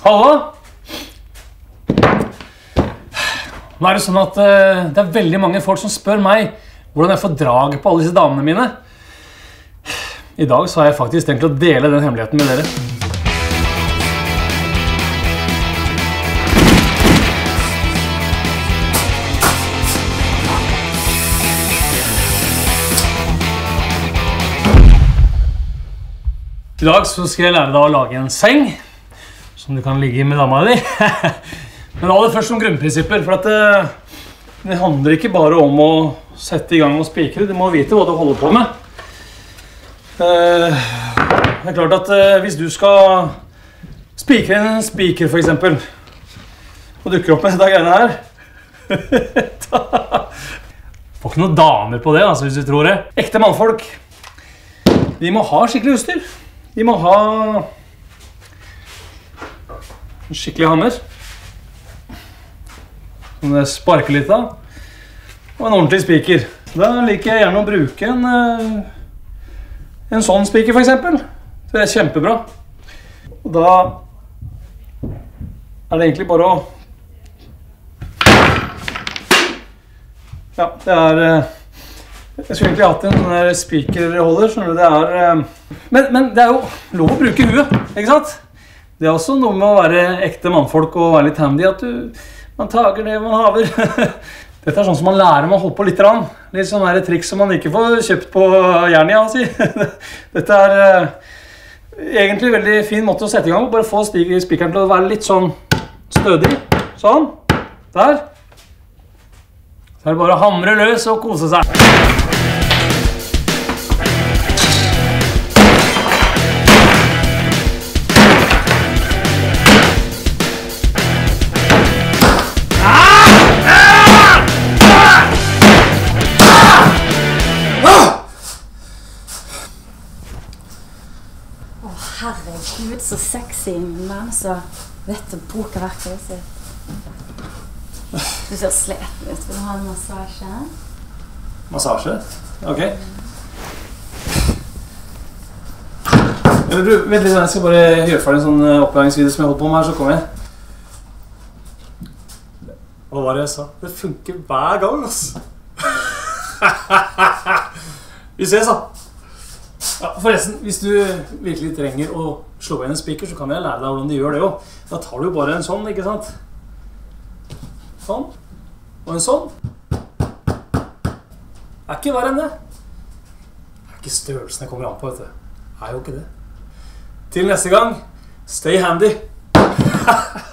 Halla! Nå er det sånn at eh, det er veldig mange folk som spør meg hvordan jeg får draget på alle disse damene mine. I dag så har jeg faktisk tenkt å dele den hemmeligheten med dere. I dag så skal jeg lære deg å lage en seng som du kan ligge i med dama di. Men aller først noen grunnprinsipper. For det, det handler ikke bare om å sette i gang og spikre. Du må vite hva du holder på med. Eh, Det er klart at eh, hvis du skal spikre en spiker, f.eks., og dukker opp med dette greiene her Får ikke noen damer på det, altså, hvis du tror det. Ekte mannfolk de må ha skikkelig utstyr. De må ha en skikkelig hammer. Som det sparker litt av. Og en ordentlig spiker. Da liker jeg gjerne å bruke en, eh, en sånn spiker, f.eks. Det er kjempebra. Og da er det egentlig bare å Ja, det er eh, Jeg skulle egentlig hatt en sånn der spikerholder. skjønner du, det er eh, men, men det er jo lov å bruke huet, ikke sant? Det er også noe med å være ekte mannfolk og være litt handy. At du, man tager det man haver. Dette er sånn som man lærer med å holde på litt. rann. Litt sånn her triks som man ikke får kjøpt på Jernia. Si. Dette er eh, egentlig en veldig fin måte å sette i gang. Bare få spikeren til å være litt sånn stødig. Sånn. Der. Så er det bare å hamre løs og kose seg. Å, herregud, så sexy mann som vet å bruke verktøyet sitt. Du ser sliten ut. Vil du ha en massasje? Massasje? Ok. Eller, du, Vent litt, jeg skal bare gjøre ferdig en sånn eh, opplæringsvideo som jeg holdt på med her, så kommer jeg. Hva var det jeg sa? Det funker hver gang, altså. Vi ses, da. Ja, forresten, hvis du virkelig trenger å slå inn en spiker, så kan jeg lære deg hvordan de gjør det òg. Da tar du jo bare en sånn, ikke sant? Sånn. Og en sånn. Er ikke verre enn det. Er ikke størrelsen jeg kommer an på, vet du. Er jo ikke det. Til neste gang, stay handy.